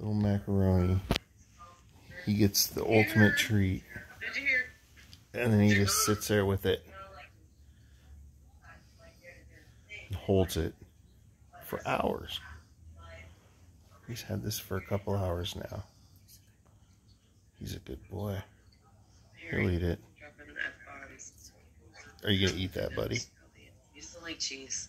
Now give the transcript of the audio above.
Little macaroni. He gets the ultimate treat. And then he just sits there with it. And holds it for hours. He's had this for a couple hours now. He's a good boy. He'll eat it. Are you going to eat that, buddy? You still like cheese.